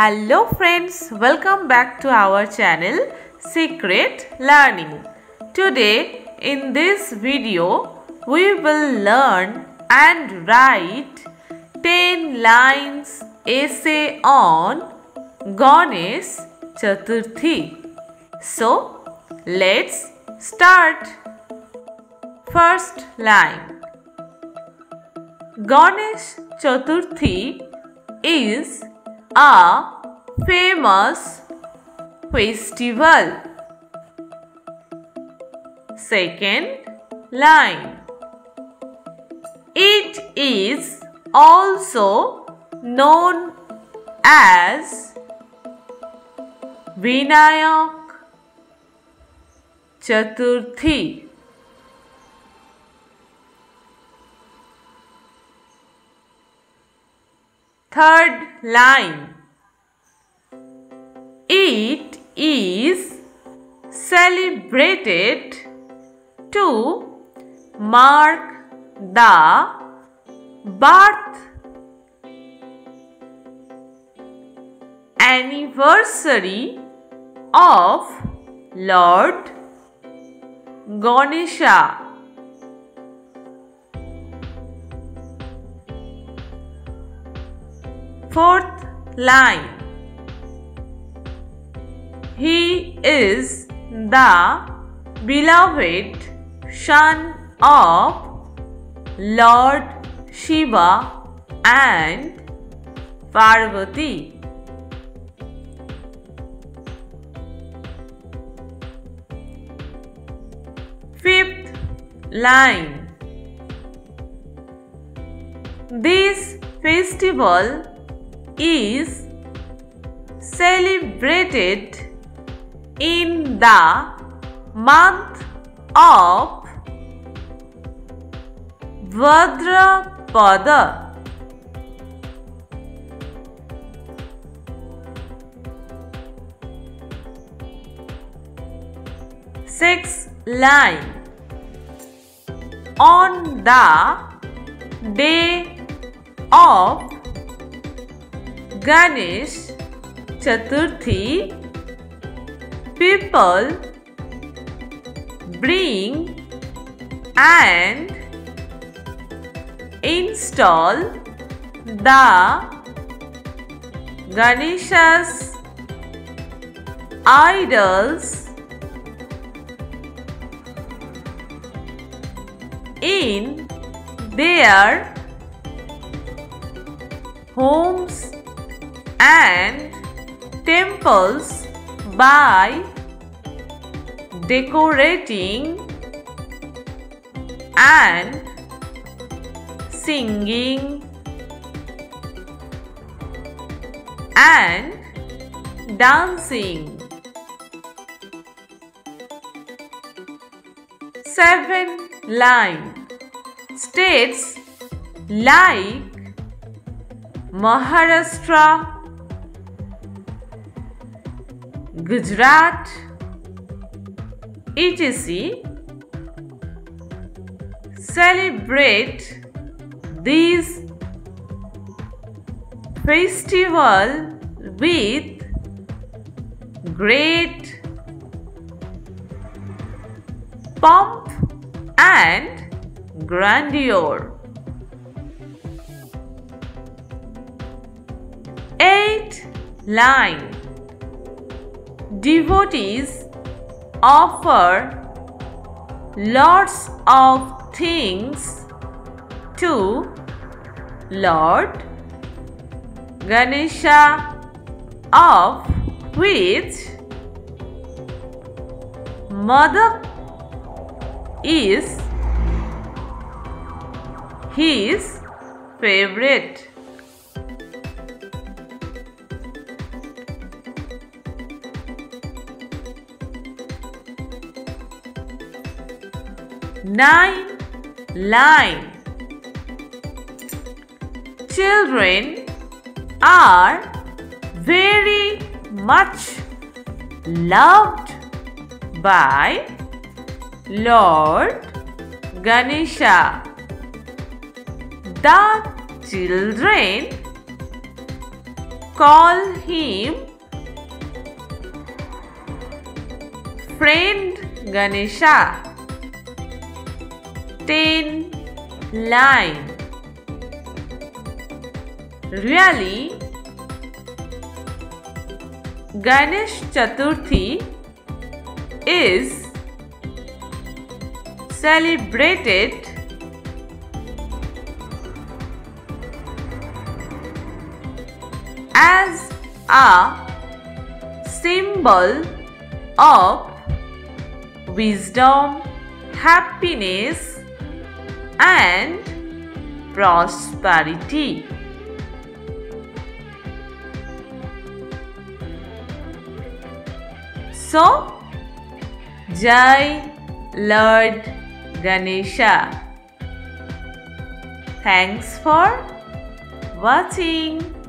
Hello friends, welcome back to our channel Secret Learning. Today in this video we will learn and write 10 lines essay on Ganesh Chaturthi. So let's start. First line Ganesh Chaturthi is a famous festival. Second line It is also known as Vinayak Chaturthi. Third line It is celebrated to mark the birth anniversary of Lord Ganesha. Fourth line He is the beloved son of Lord Shiva and Parvati. Fifth line This festival is celebrated in the month of Bhadrapada. Sixth line On the day of Ganesh Chaturthi, people bring and install the Ganesha's idols in their homes and temples by decorating and singing and dancing. Seven line states like Maharashtra, Gujarat, etc. celebrate these festival with great pomp and grandeur. Eight line Devotees offer lots of things to Lord Ganesha, of which modak is his favorite. Nine line Children are very much loved by Lord Ganesha. The children call him friend Ganesha. 10 line. Really? Ganesh Chaturthi is celebrated as a symbol of wisdom, happiness and prosperity. So, Jai Lord Ganesha. Thanks for watching.